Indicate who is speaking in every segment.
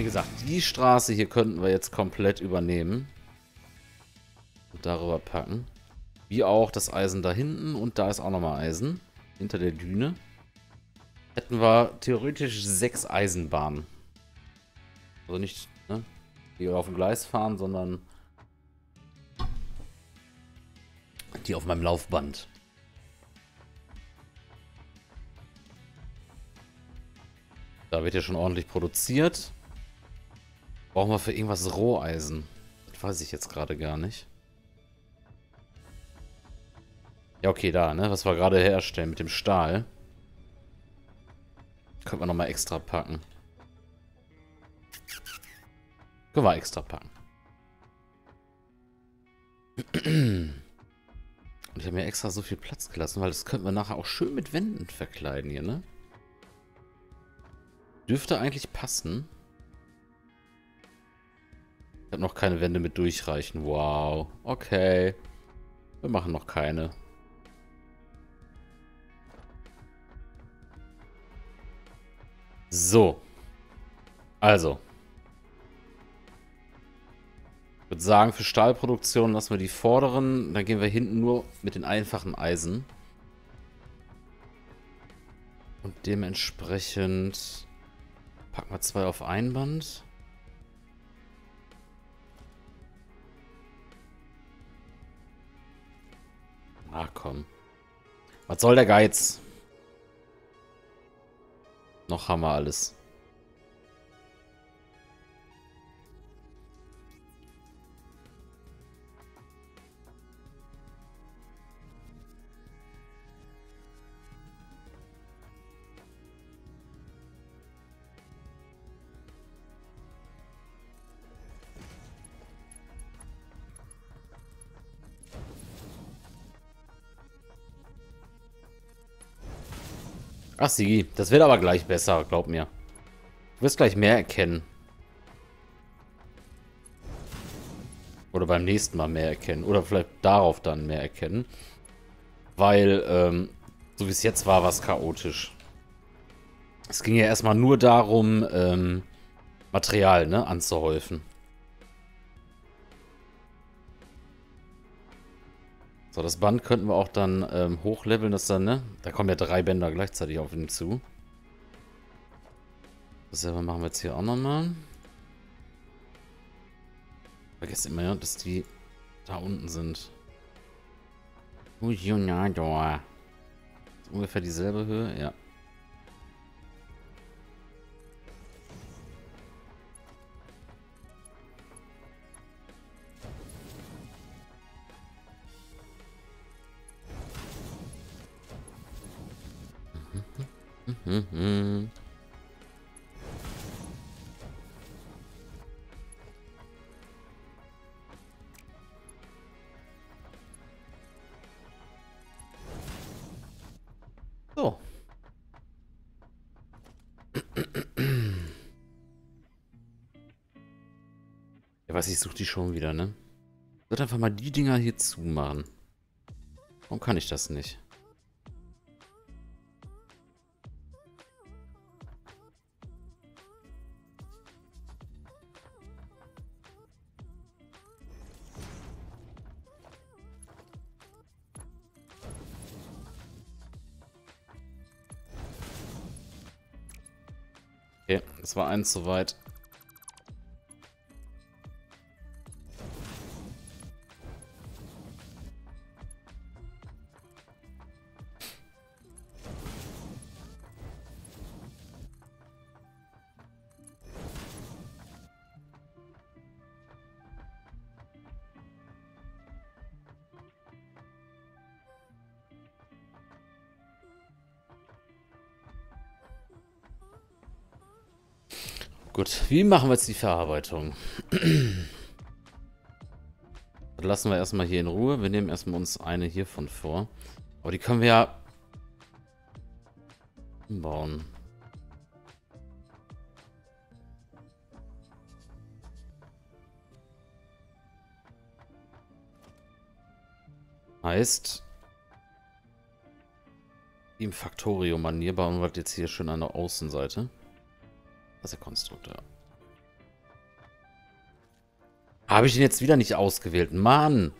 Speaker 1: wie gesagt, die Straße hier könnten wir jetzt komplett übernehmen. Und darüber packen. Wie auch das Eisen da hinten. Und da ist auch nochmal Eisen. Hinter der Düne. Hätten wir theoretisch sechs Eisenbahnen. Also nicht, ne? Die auf dem Gleis fahren, sondern die auf meinem Laufband. Da wird ja schon ordentlich produziert. Brauchen wir für irgendwas Roheisen? Das weiß ich jetzt gerade gar nicht. Ja, okay, da, ne? Was wir gerade herstellen mit dem Stahl. Können wir nochmal extra packen. Können wir extra packen. Und ich habe mir extra so viel Platz gelassen, weil das könnten wir nachher auch schön mit Wänden verkleiden hier, ne? Dürfte eigentlich passen. Ich habe noch keine Wände mit durchreichen. Wow. Okay. Wir machen noch keine. So. Also. Ich würde sagen, für Stahlproduktion lassen wir die vorderen. Dann gehen wir hinten nur mit den einfachen Eisen. Und dementsprechend Packen wir zwei auf ein Band. Ach komm. Was soll der Geiz? Noch haben wir alles. Ach, Sigi, das wird aber gleich besser, glaub mir. Du wirst gleich mehr erkennen. Oder beim nächsten Mal mehr erkennen. Oder vielleicht darauf dann mehr erkennen. Weil, ähm, so wie es jetzt war, war es chaotisch. Es ging ja erstmal nur darum, ähm, Material, ne, anzuhäufen. So, das Band könnten wir auch dann ähm, hochleveln, das dann, ne? Da kommen ja drei Bänder gleichzeitig auf ihn zu. Dasselbe machen wir jetzt hier auch nochmal. Vergesst immer, ja, dass die da unten sind. Ujunador. Ungefähr dieselbe Höhe, ja. Mhm. So. Ja, was, ich suche die schon wieder, ne? Ich würde einfach mal die Dinger hier zumachen. Warum kann ich das nicht? Okay, das war eins zu Gut, wie machen wir jetzt die Verarbeitung? Das lassen wir erstmal hier in Ruhe. Wir nehmen erstmal uns eine hiervon vor. Aber die können wir ja bauen. Heißt, im Factorio-Manier bauen wir jetzt hier schön an der Außenseite. Das ist der Konstruktor. Habe ich ihn jetzt wieder nicht ausgewählt? Mann!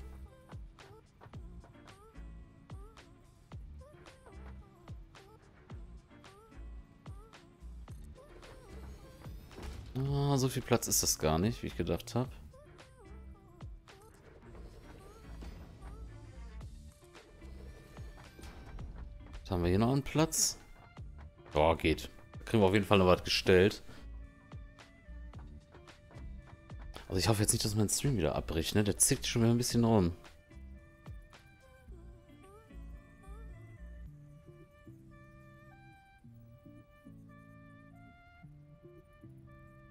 Speaker 1: Ah, so viel Platz ist das gar nicht, wie ich gedacht habe. haben wir hier noch einen Platz? Boah, geht. Da kriegen wir auf jeden Fall noch was gestellt. Also ich hoffe jetzt nicht, dass mein Stream wieder abbricht, ne? Der zickt schon wieder ein bisschen rum.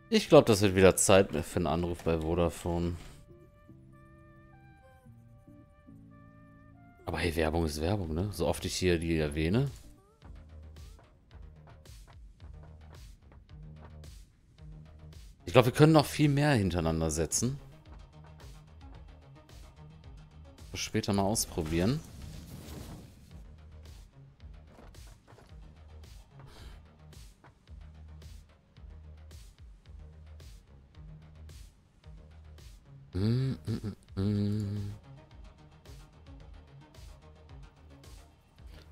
Speaker 1: Ich glaube, das wird wieder Zeit für einen Anruf bei Vodafone. Aber hey, Werbung ist Werbung, ne? So oft ich hier die erwähne. Ich glaube, wir können noch viel mehr hintereinander setzen. Später mal ausprobieren.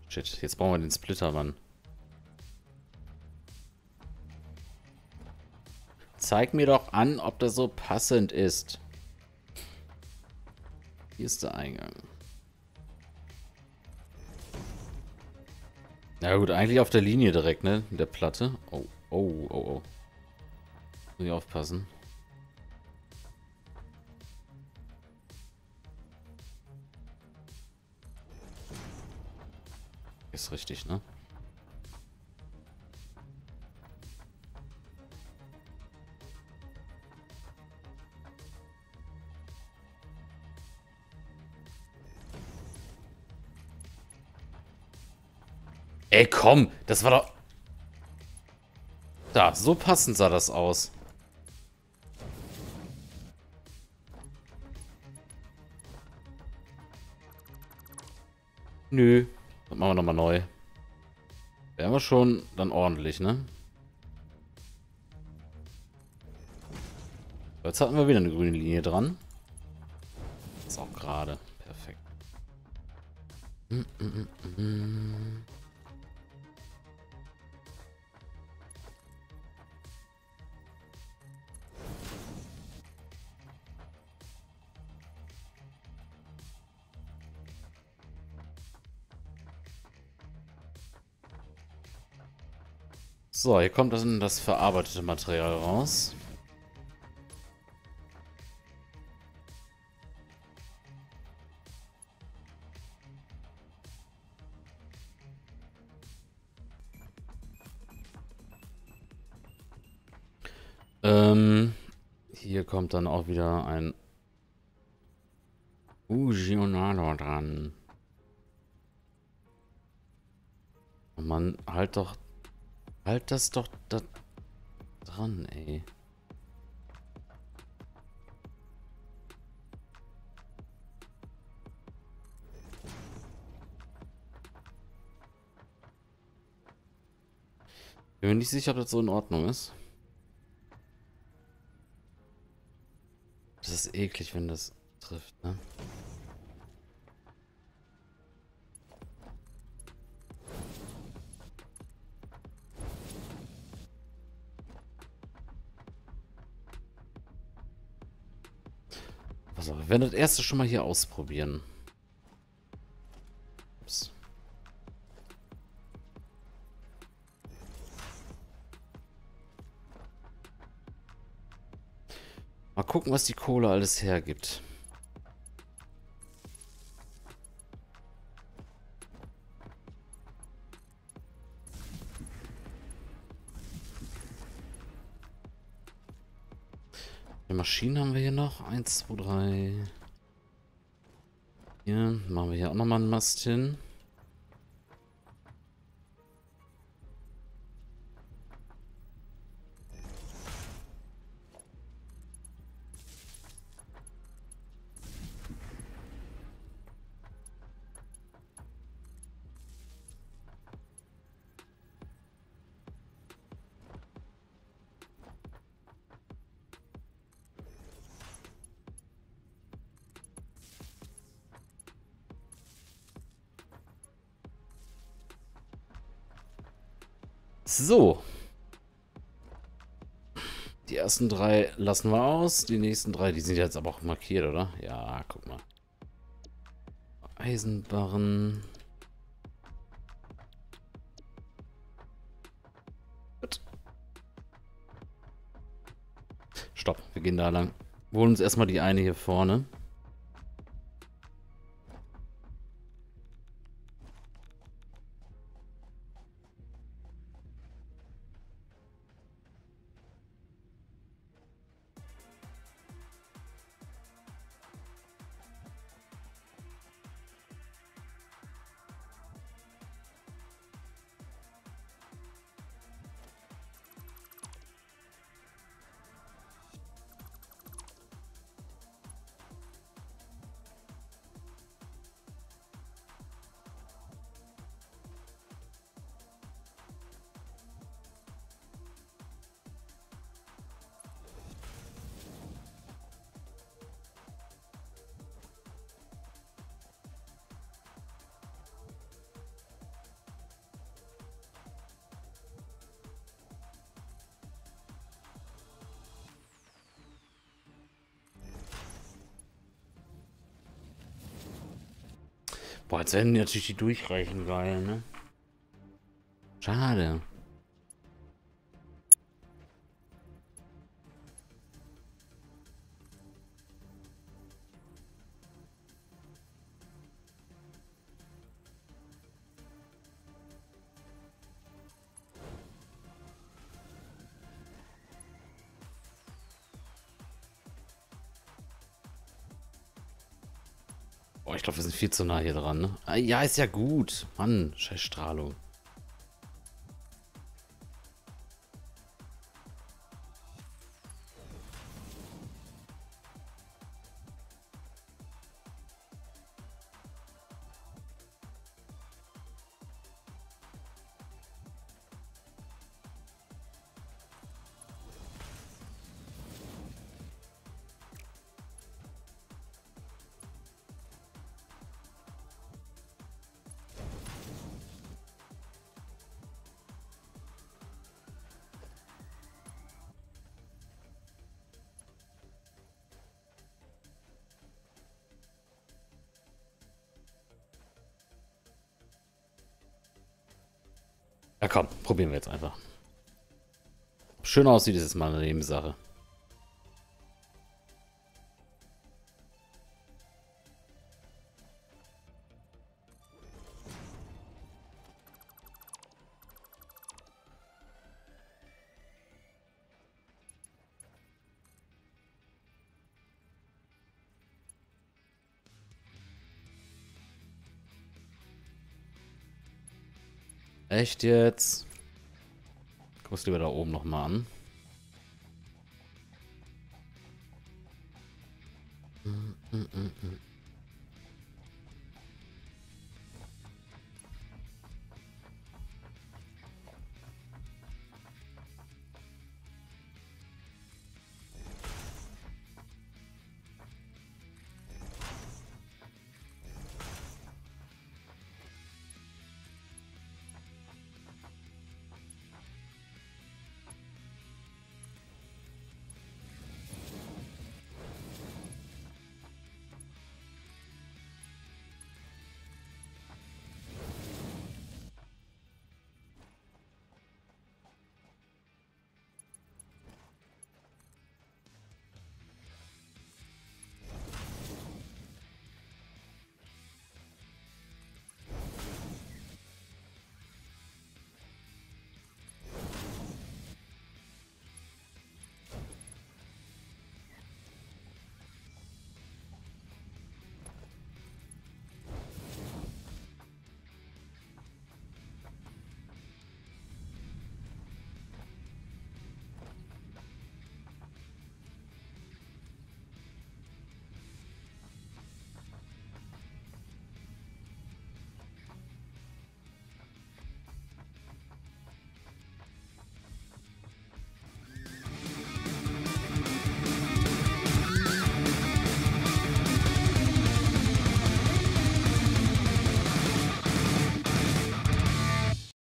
Speaker 1: Shit, jetzt brauchen wir den Splitter, Mann. Zeig mir doch an, ob das so passend ist. Hier ist der Eingang. Na gut, eigentlich auf der Linie direkt, ne? In der Platte. Oh, oh, oh, oh. Muss ich aufpassen. Ist richtig, ne? Ey, komm, das war doch... Da, so passend sah das aus. Nö. Das machen wir nochmal neu. Wären wir schon dann ordentlich, ne? Jetzt hatten wir wieder eine grüne Linie dran. Ist auch gerade. Perfekt. Mm -mm -mm So, hier kommt dann das verarbeitete Material raus. Ähm, hier kommt dann auch wieder ein Ugionado dran. Man, halt doch Halt das doch da dran, ey. Bin mir nicht sicher, ob das so in Ordnung ist. Das ist eklig, wenn das trifft, ne? So, wir werden das erste schon mal hier ausprobieren. Ups. Mal gucken, was die Kohle alles hergibt. Maschinen haben wir hier noch? Eins, zwei, drei. Hier machen wir hier auch nochmal einen Mast hin. So. Die ersten drei lassen wir aus. Die nächsten drei, die sind jetzt aber auch markiert, oder? Ja, guck mal. Eisenbarren. Gut. Stopp, wir gehen da lang. Wir holen uns erstmal die eine hier vorne. Boah, jetzt werden natürlich die durchreichen, geil, ne? Schade. Boah, ich glaube, wir sind viel zu nah hier dran, ne? Ah, ja, ist ja gut. Mann, scheiß Strahlung. Komm, probieren wir jetzt einfach. Schön aussieht, ist jetzt mal eine Nebensache. Echt jetzt? Guck es lieber da oben nochmal an.